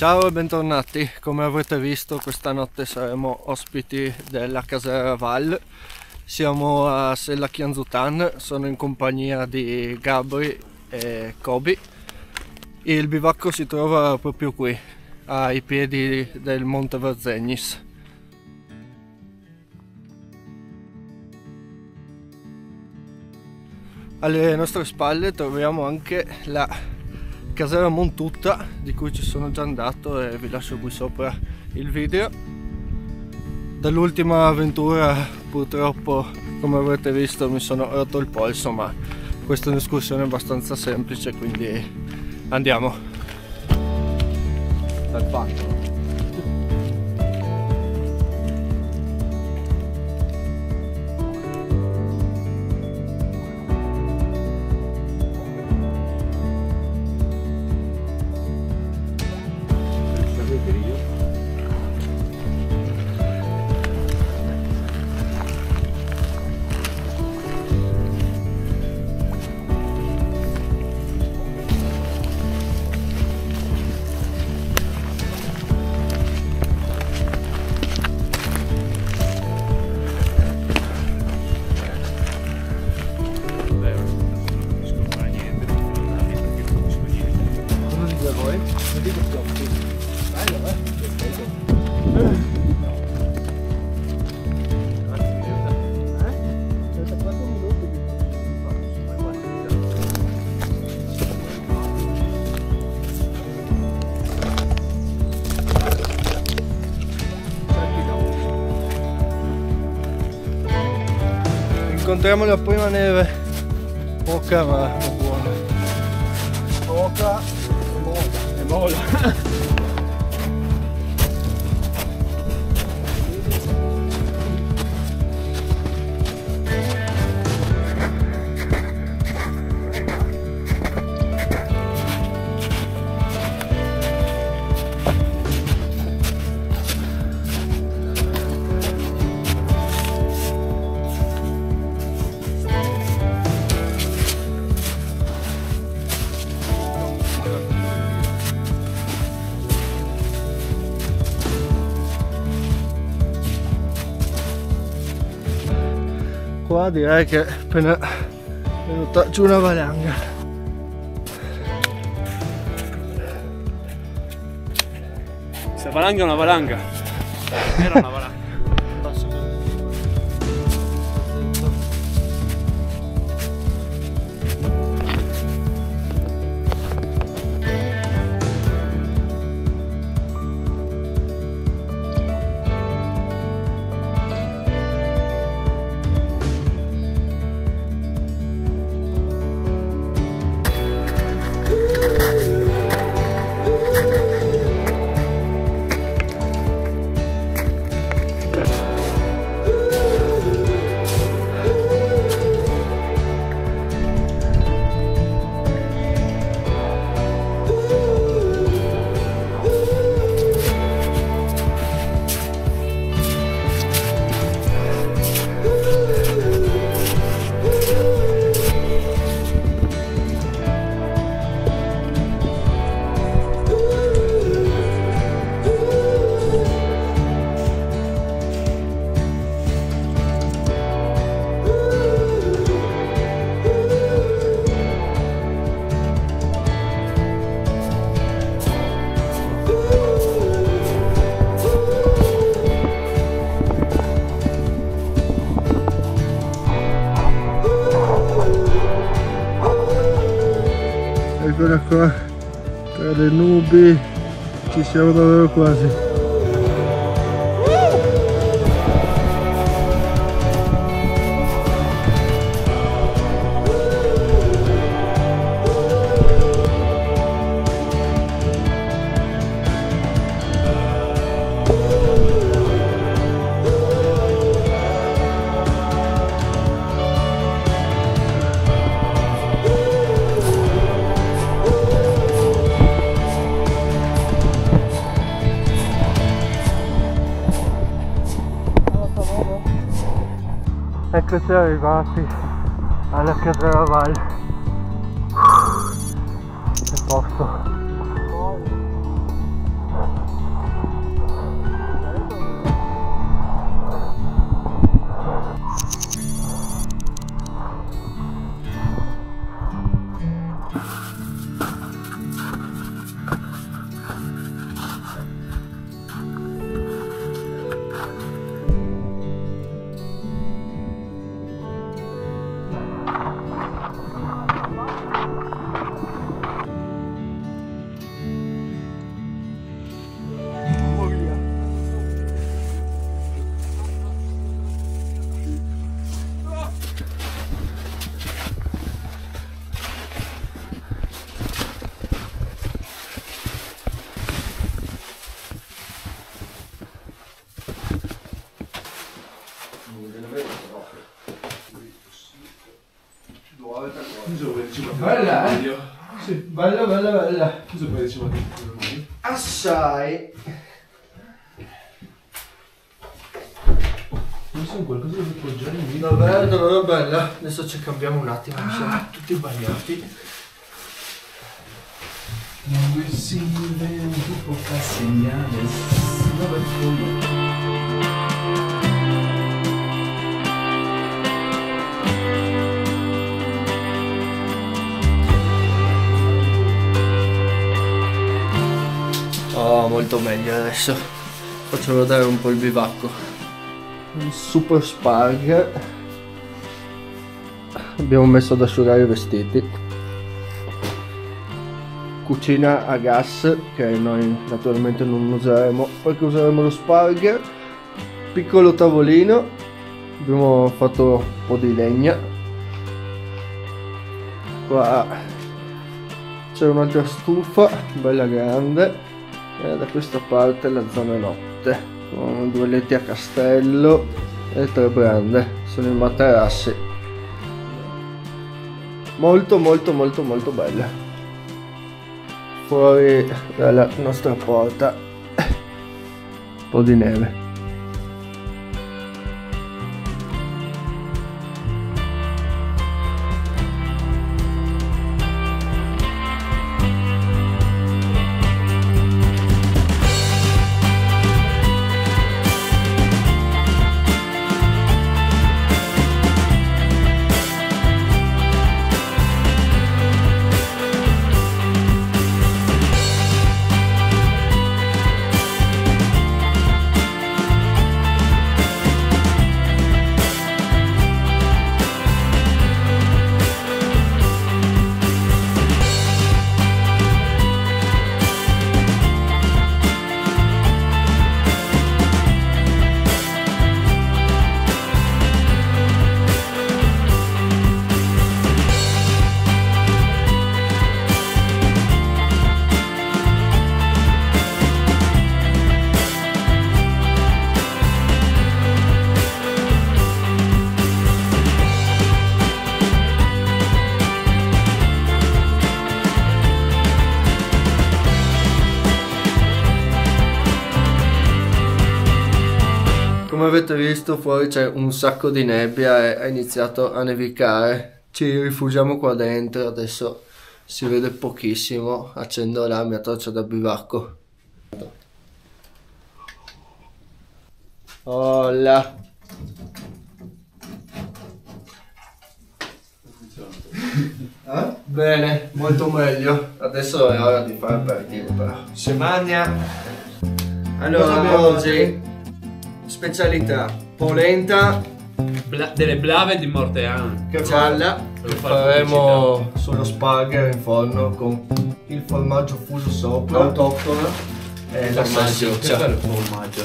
Ciao e bentornati, come avrete visto questa notte saremo ospiti della Casera Val. Siamo a Sella Chianzutan, sono in compagnia di Gabri e Kobi. Il bivacco si trova proprio qui, ai piedi del Monte Verzegnis. Alle nostre spalle troviamo anche la casera Montutta di cui ci sono già andato e vi lascio qui sopra il video. Dall'ultima avventura purtroppo come avrete visto mi sono rotto il polso ma questa è un'escursione abbastanza semplice quindi andiamo. andiamo a prima neve. Poca ma buona poca molla e molla qua direi che è appena venuta giù una valanga. Se valanga è una valanga. Era una valanga eccola qua tra le nubi ci siamo davvero quasi Eccoci arrivati alla Casera Val Che posto Bella, bella, bella. Cosa poi diceva di Assai. Non so qualcosa da appoggiare in video. Davvero, davvero bella. Adesso ci cambiamo un attimo, mi siamo tutti bagnati. Dove si vede poca segnale. Dove Oh, molto meglio adesso. Faccio vedere un po' il bivacco. Un super spag. Abbiamo messo ad asciugare i vestiti. Cucina a gas che noi naturalmente non useremo perché useremo lo spag. Piccolo tavolino. Abbiamo fatto un po' di legna. Qua c'è un'altra stufa, bella grande. E da questa parte la zona notte, con due letti a castello e tre brande. Sono i materassi. Molto molto molto molto bella. Fuori dalla nostra porta un po' di neve. Come avete visto fuori c'è un sacco di nebbia e ha iniziato a nevicare. Ci rifugiamo qua dentro, adesso si vede pochissimo. Accendo la mia torcia da bivacco. Olla. Eh? Bene, molto meglio. Adesso è ora di fare aperitivo però. Se magna. Allora, oggi specialità polenta Bla- delle blave di Mortean. gialla Devo che fare faremo sullo spagher in forno con il formaggio fuso sopra autoctono e la Formaggio, che salsiccia. bello il formaggio.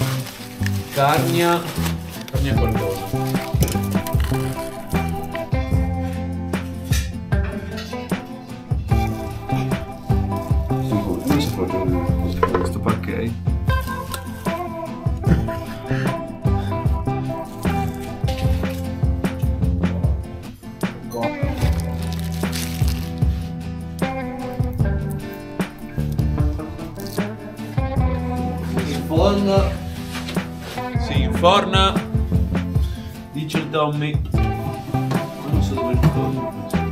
Carnia. Carnia qualcosa. Forno Si inforna. Dice il Tommy. Non so dove il coso.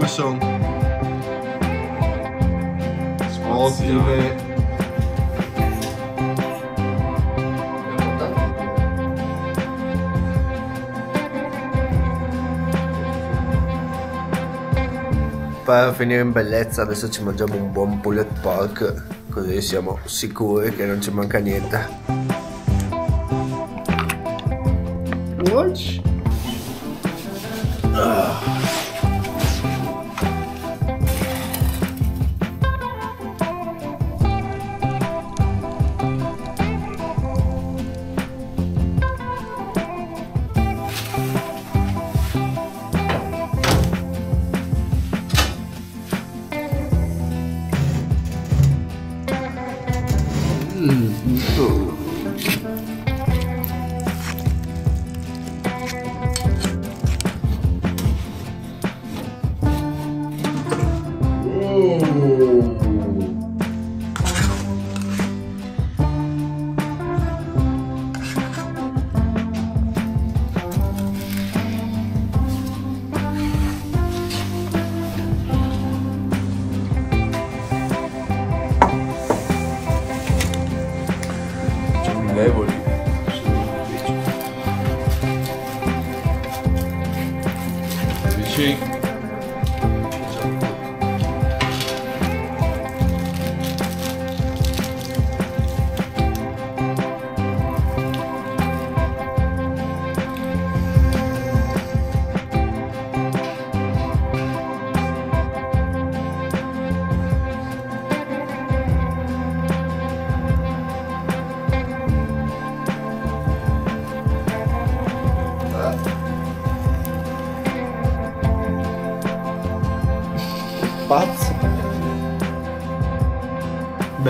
Come sono? Ottime. Per finire in bellezza adesso ci mangiamo un buon pulled pork così siamo sicuri che non ci manca niente. Watch.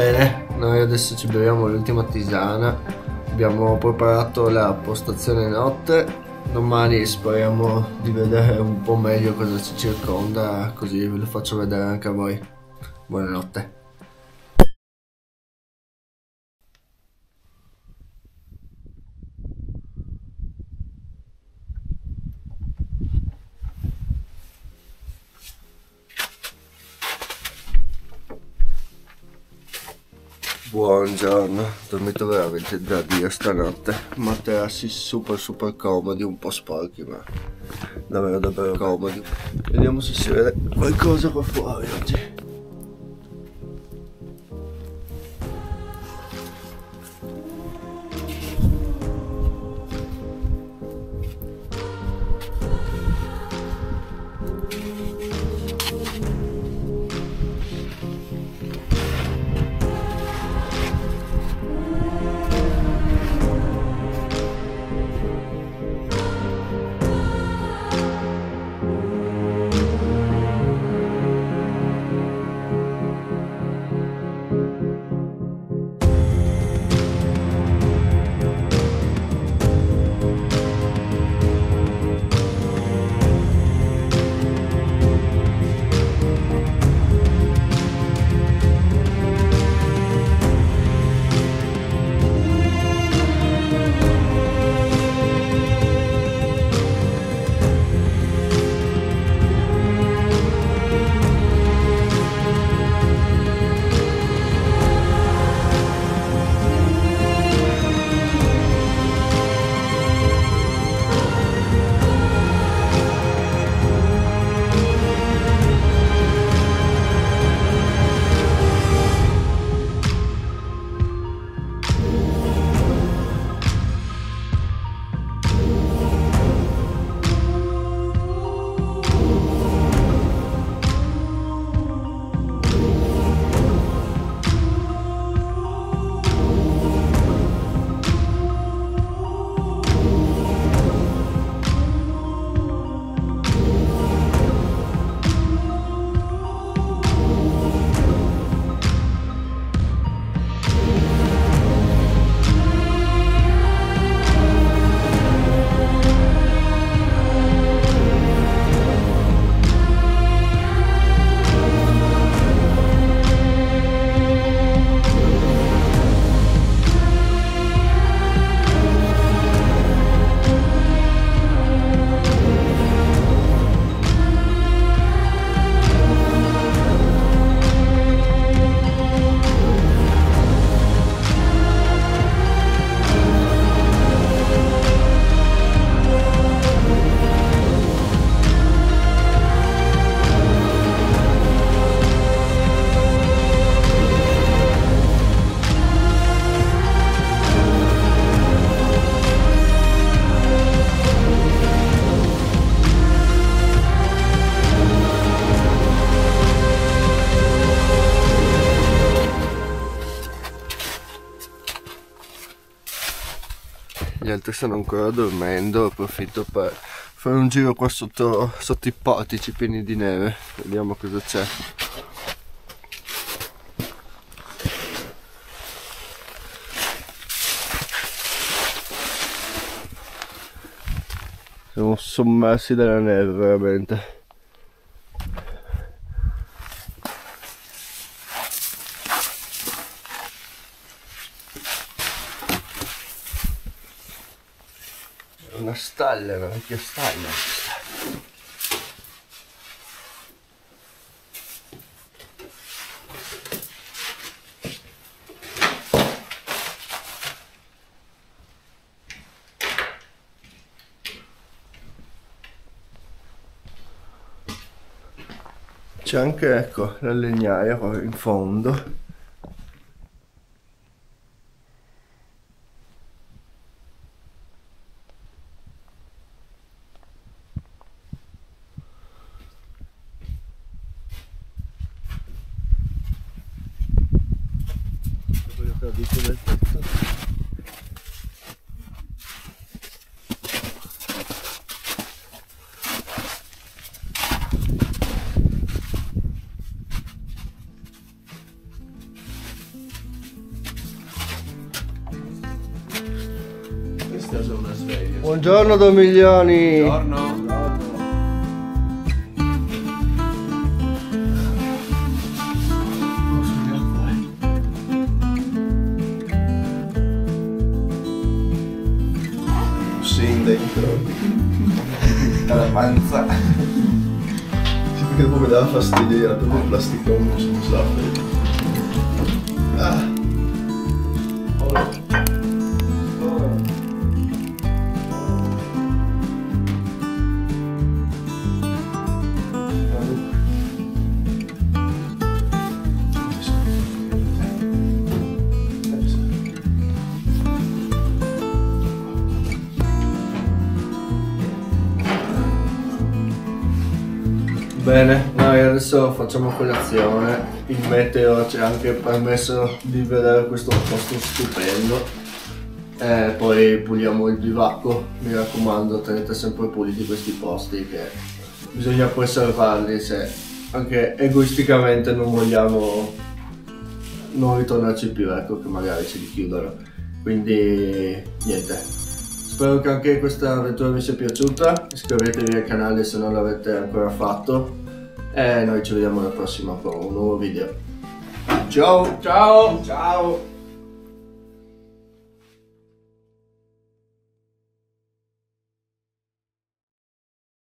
Bene, noi adesso ci beviamo l'ultima tisana. Abbiamo preparato la postazione notte. Domani speriamo di vedere un po' meglio cosa ci circonda, così ve lo faccio vedere anche a voi. Buonanotte. Buongiorno, dormito veramente da Dio stanotte. Materassi super super comodi, un po' sporchi ma davvero davvero comodi. Vediamo se si vede qualcosa qua fuori oggi. Altri stanno ancora dormendo, approfitto per fare un giro qua sotto, sotto i portici pieni di neve, vediamo cosa c'è. Siamo sommersi dalla neve veramente. Una vecchia stalla. C'è anche, ecco, la legnaia in fondo. Tradito del pezzo Questa è una sveglia. Buongiorno Domiglioni Buongiorno. Panza. Sì, perché dopo mi dava fastidio, era proprio plasticone, non so Ah. Facciamo colazione. Il meteo ci ha anche permesso di vedere questo posto stupendo. E poi puliamo il bivacco. Mi raccomando, tenete sempre puliti questi posti che bisogna preservarli se anche egoisticamente non vogliamo non ritornarci più, ecco che magari ci richiudono. Quindi niente. Spero che anche questa avventura vi sia piaciuta, iscrivetevi al canale se non l'avete ancora fatto e noi ci vediamo alla prossima con un nuovo video. Ciao! Ciao. Ciao!